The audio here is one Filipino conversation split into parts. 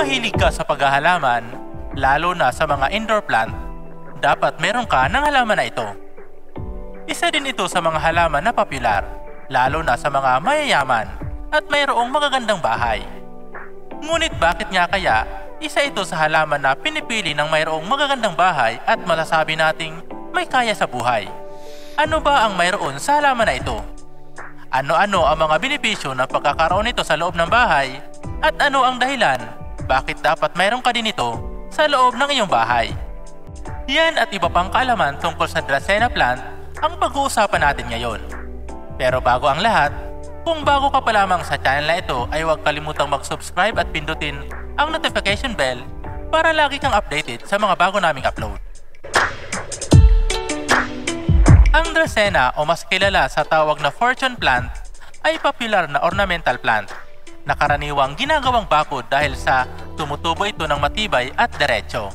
mahilig ka sa paghahalaman, lalo na sa mga indoor plant, dapat meron ka ng halaman na ito. Isa din ito sa mga halaman na popular, lalo na sa mga mayayaman at mayroong magagandang bahay. Ngunit bakit nga kaya isa ito sa halaman na pinipili ng mayroong magagandang bahay at masasabi nating may kaya sa buhay? Ano ba ang mayroon sa halaman na ito? Ano-ano ang mga benepisyo ng pagkakaroon nito sa loob ng bahay at ano ang dahilan bakit dapat mayroon ka din ito sa loob ng iyong bahay? Yan at iba pang kaalaman tungkol sa Dracena plant ang pag-uusapan natin ngayon. Pero bago ang lahat, kung bago ka pa lamang sa channel na ito ay huwag kalimutang mag-subscribe at pindutin ang notification bell para lagi kang updated sa mga bago naming upload. Ang Dracena o mas kilala sa tawag na fortune plant ay popular na ornamental plant na karaniwang ginagawang bakod dahil sa tumutubo ito ng matibay at diretso.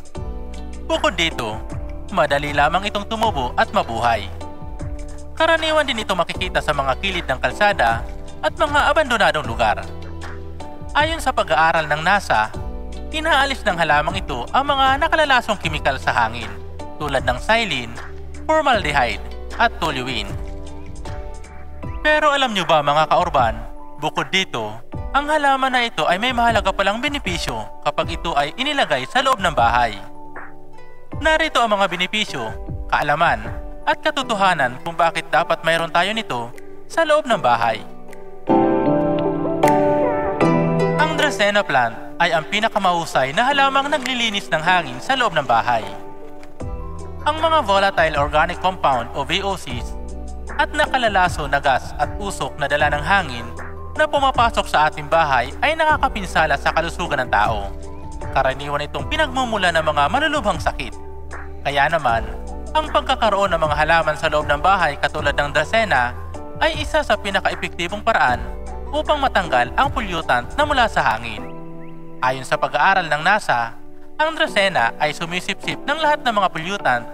Bukod dito, madali lamang itong tumubo at mabuhay. Karaniwan din ito makikita sa mga kilid ng kalsada at mga abandonadong lugar. Ayon sa pag-aaral ng NASA, inaalis ng halamang ito ang mga nakalalasong kimikal sa hangin tulad ng xylene, formaldehyde at toluene. Pero alam nyo ba mga kaurban, bukod dito, ang halaman na ito ay may mahalaga palang benepisyo kapag ito ay inilagay sa loob ng bahay. Narito ang mga benepisyo, kaalaman, at katotohanan kung bakit dapat mayroon tayo nito sa loob ng bahay. Ang Dracena plant ay ang pinakamahusay na halamang naglilinis ng hangin sa loob ng bahay. Ang mga volatile organic compound o VOCs at nakalalaso na gas at usok na dala ng hangin na pumapasok sa ating bahay ay nakakapinsala sa kalusugan ng tao. Karaniwan itong pinagmumula ng mga malulubhang sakit. Kaya naman, ang pagkakaroon ng mga halaman sa loob ng bahay katulad ng Dracena ay isa sa pinaka-epektibong paraan upang matanggal ang pollutant na mula sa hangin. Ayon sa pag-aaral ng NASA, ang Dracena ay sumisipsip ng lahat ng mga pollutant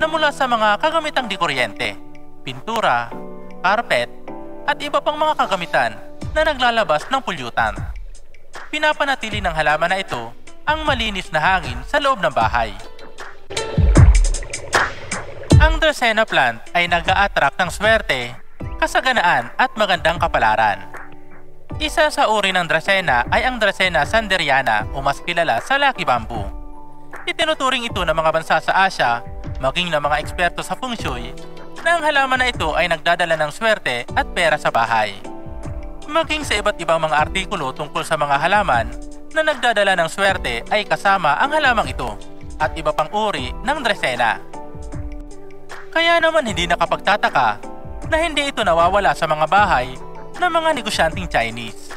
na mula sa mga kagamitang di kuryente, pintura, carpet, at iba pang mga kagamitan na naglalabas ng pollutant. Pinapanatili ng halaman na ito ang malinis na hangin sa loob ng bahay. Ang Dracena plant ay nag-a-attract ng swerte, kasaganaan at magandang kapalaran. Isa sa uri ng Dracena ay ang Dracena sanderiana o mas kilala sa Lucky Bamboo. Itinuturing ito ng mga bansa sa Asia, maging ng mga eksperto sa feng shui, na ang halaman na ito ay nagdadala ng swerte at pera sa bahay. Maging sa iba't ibang mga artikulo tungkol sa mga halaman na nagdadala ng swerte ay kasama ang halamang ito at iba pang uri ng Dracena. Kaya naman hindi nakapagtataka na hindi ito nawawala sa mga bahay ng mga negosyanteng Chinese.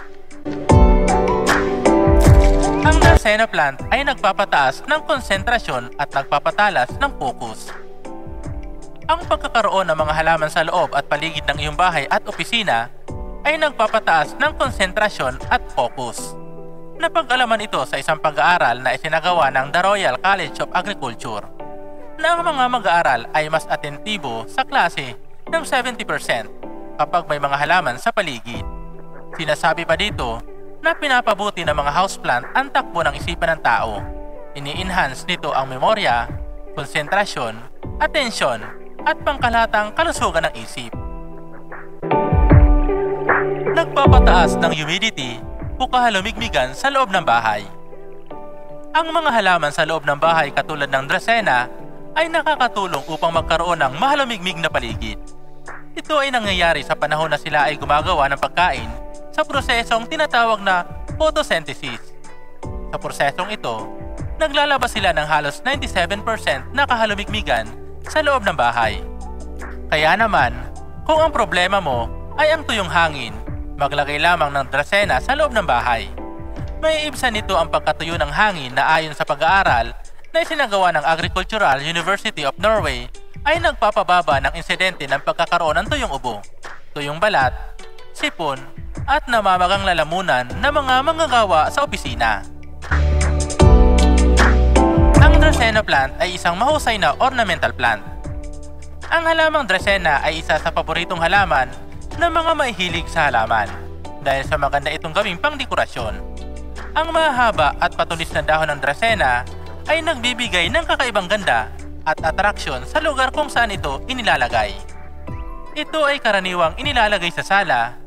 Ang Dracena plant ay nagpapataas ng konsentrasyon at nagpapatalas ng focus. Ang pagkakaroon ng mga halaman sa loob at paligid ng iyong bahay at opisina ay nagpapataas ng konsentrasyon at focus. Napag-alaman ito sa isang pag-aaral na isinagawa ng The Royal College of Agriculture na ang mga mag-aaral ay mas atentibo sa klase ng 70% kapag may mga halaman sa paligid. Sinasabi pa dito na pinapabuti ng mga houseplant ang takbo ng isipan ng tao. Ini-enhance nito ang memorya, konsentrasyon, atensyon, at pangkalatang kalusugan ng isip. Nagpapataas ng humidity o kahalumigmigan sa loob ng bahay. Ang mga halaman sa loob ng bahay katulad ng Dracena ay nakakatulong upang magkaroon ng mahalumigmig na paligid. Ito ay nangyayari sa panahon na sila ay gumagawa ng pagkain sa prosesong tinatawag na photosynthesis. Sa prosesong ito, naglalabas sila ng halos 97% na kahalumigmigan sa loob ng bahay. Kaya naman, kung ang problema mo ay ang tuyong hangin, maglagay lamang ng Dracena sa loob ng bahay. May ibsan nito ang pagkatuyo ng hangin na ayon sa pag-aaral na isinagawa ng Agricultural University of Norway ay nagpapababa ng insidente ng pagkakaroon ng tuyong ubo, tuyong balat, sipon, at namamagang lalamunan ng mga manggagawa sa opisina. Ang Dracena plant ay isang mahusay na ornamental plant. Ang halamang Dracena ay isa sa paboritong halaman ng mga mahihilig sa halaman dahil sa maganda itong gawing pangdekorasyon. Ang mahaba at patulis na dahon ng Dracena ay nagbibigay ng kakaibang ganda at atraksyon sa lugar kung saan ito inilalagay. Ito ay karaniwang inilalagay sa sala,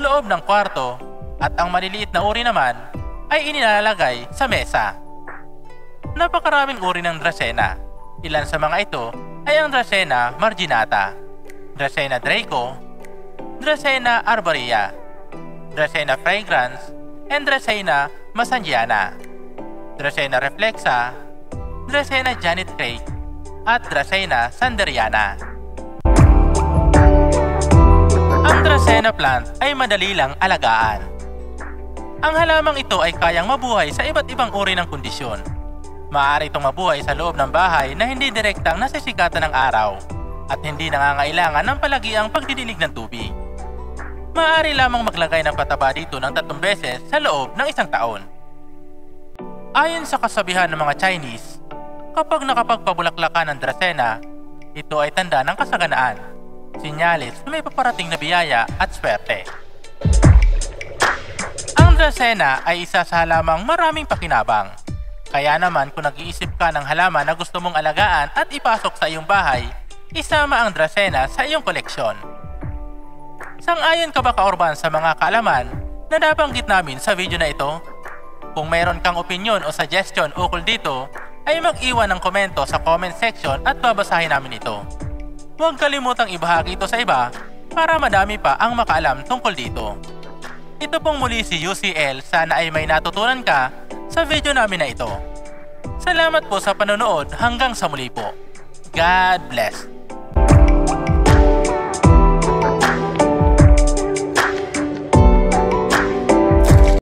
loob ng kwarto, at ang maliliit na uri naman ay inilalagay sa mesa. Napakaraming uri ng Dracena. Ilan sa mga ito ay ang Dracena marginata, Dracena draco, Dracena arborea, Dracena fragrans, and Dracena masangiana, Dracena reflexa, Dracena janet crake, at Dracena sanderiana. Ang Dracena plant ay madali lang alagaan. Ang halamang ito ay kayang mabuhay sa iba't ibang uri ng kondisyon. Maaari itong mabuhay sa loob ng bahay na hindi direktang nasisikatan ng araw at hindi nangangailangan ng palagiang pagdidilig ng tubig. Maaari lamang maglagay ng pataba dito ng tatlong beses sa loob ng isang taon. Ayon sa kasabihan ng mga Chinese, kapag nakapagpabulaklakan ng Dracena, ito ay tanda ng kasaganaan, sinyalis na may paparating na biyaya at swerte. Ang Dracena ay isa sa halamang maraming pakinabang. Kaya naman kung nag-iisip ka ng halaman na gusto mong alagaan at ipasok sa iyong bahay, isama ang Dracena sa iyong koleksyon. Sang-ayon ka ba kaorban sa mga kaalaman na nabanggit namin sa video na ito? Kung mayroon kang opinion o suggestion ukol dito, ay mag-iwan ng komento sa comment section at babasahin namin ito. Huwag kalimutang ibahagi ito sa iba para madami pa ang makaalam tungkol dito. Ito pong muli si UCL, sana ay may natutunan ka sa video namin na ito. Salamat po sa panonood hanggang sa muli po. God bless.